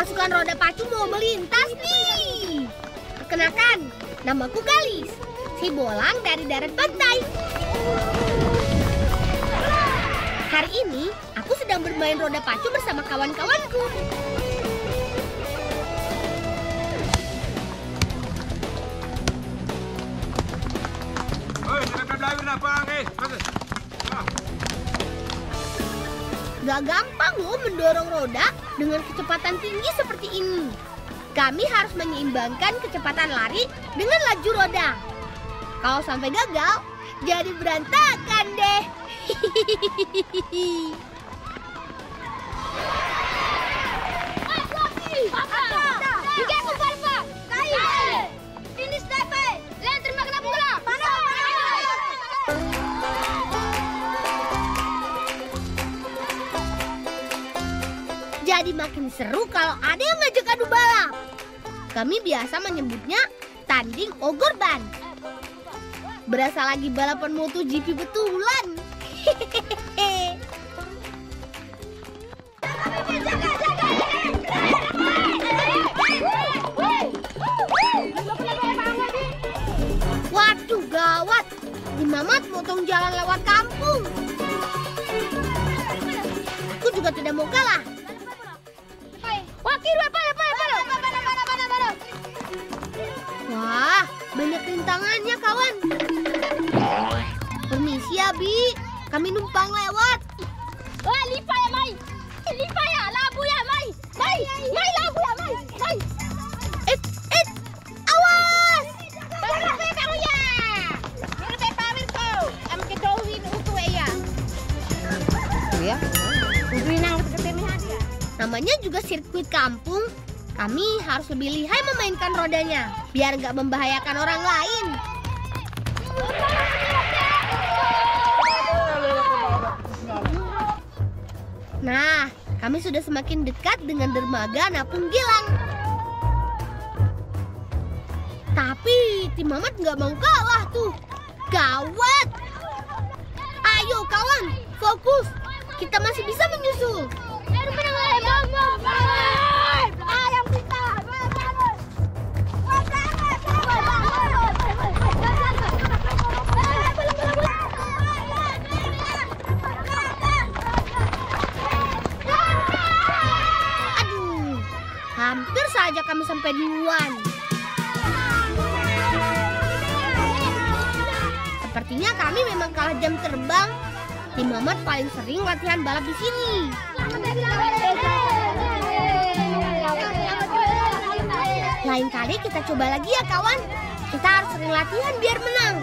pasukan roda pacu mau melintas nih. Perkenalkan, namaku Galis, si bolang dari darat pantai. Hari ini, aku sedang bermain roda pacu bersama kawan-kawanku. Hei. Gak gampang loh mendorong roda dengan kecepatan tinggi seperti ini. Kami harus menyeimbangkan kecepatan lari dengan laju roda. Kalau sampai gagal, jadi berantakan deh. Jadi makin seru kalau ada yang ngajak adu balap. Kami biasa menyebutnya tanding ogorban. Berasa lagi balapan MotoGP betulan. Waduh gawat. Di Mamat motong jalan lewat kampung. Aku juga tidak mau kalah. Bi. Kami numpang lewat. Wah, lipa ya, Mai. Lipa ya, labu ya, Mai. Mai, Mai labu ya, Mai. Mai. Eh, eh, awas! Saya kamu ya. Mira pe pawir ko. Am ke dowin utu ya. Ya. Utu nang ketemu hadi ya. Namanya juga sirkuit kampung. Kami harus lebih lihai memainkan rodanya, biar nggak membahayakan orang lain. Kami sudah semakin dekat dengan dermaga Napung Gilang. Tapi tim Mamat nggak mau kalah tuh. Gawat! Ayo kawan, fokus. Kita masih bisa menyusul. Ayam hampir saja kami sampai duluan. Sepertinya kami memang kalah jam terbang. Tim Mamat paling sering latihan balap di sini. Lain kali kita coba lagi ya kawan. Kita harus sering latihan biar menang.